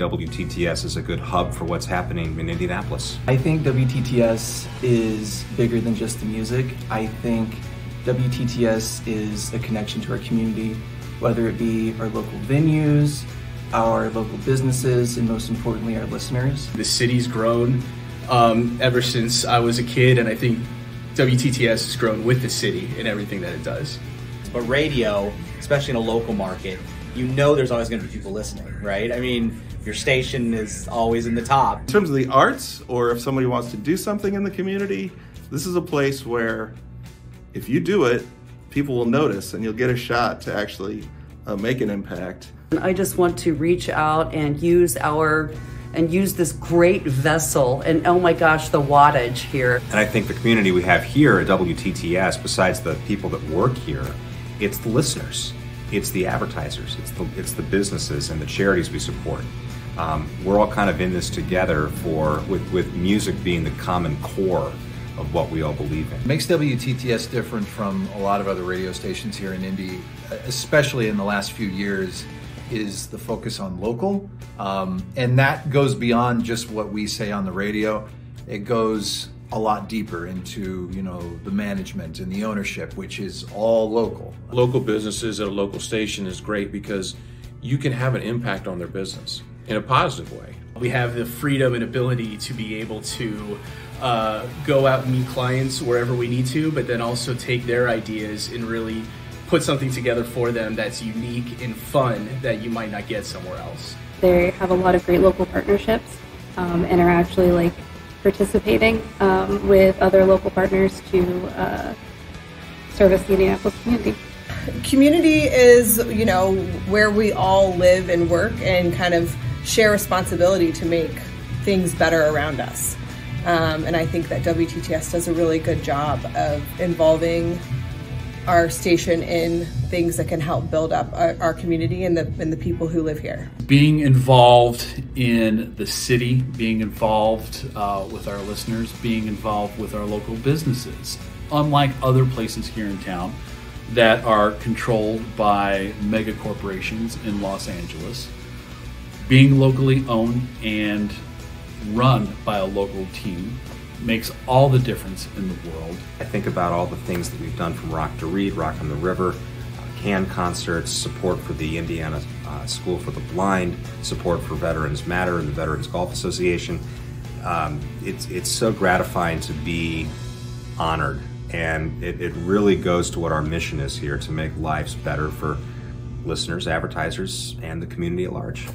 WTTS is a good hub for what's happening in Indianapolis. I think WTTS is bigger than just the music. I think WTTS is a connection to our community, whether it be our local venues, our local businesses, and most importantly, our listeners. The city's grown um, ever since I was a kid, and I think WTTS has grown with the city and everything that it does. But radio, especially in a local market, you know there's always going to be people listening, right? I mean, your station is always in the top. In terms of the arts, or if somebody wants to do something in the community, this is a place where if you do it, people will notice and you'll get a shot to actually uh, make an impact. I just want to reach out and use our and use this great vessel and oh my gosh the wattage here and i think the community we have here at wtts besides the people that work here it's the listeners it's the advertisers it's the it's the businesses and the charities we support um, we're all kind of in this together for with with music being the common core of what we all believe in. makes WTTS different from a lot of other radio stations here in Indy, especially in the last few years, is the focus on local. Um, and that goes beyond just what we say on the radio. It goes a lot deeper into, you know, the management and the ownership, which is all local. Local businesses at a local station is great because you can have an impact on their business in a positive way. We have the freedom and ability to be able to uh, go out and meet clients wherever we need to, but then also take their ideas and really put something together for them that's unique and fun that you might not get somewhere else. They have a lot of great local partnerships um, and are actually like participating um, with other local partners to uh, service the Indianapolis community. Community is, you know, where we all live and work and kind of share responsibility to make things better around us. Um, and I think that WTTS does a really good job of involving our station in things that can help build up our, our, community and the and the people who live here. Being involved in the city, being involved uh, with our listeners, being involved with our local businesses, unlike other places here in town that are controlled by mega corporations in Los Angeles, being locally owned and run by a local team makes all the difference in the world. I think about all the things that we've done from Rock to Read, Rock on the River, uh, can concerts, support for the Indiana uh, School for the Blind, support for Veterans Matter and the Veterans Golf Association. Um, it's, it's so gratifying to be honored, and it, it really goes to what our mission is here to make lives better for listeners, advertisers, and the community at large.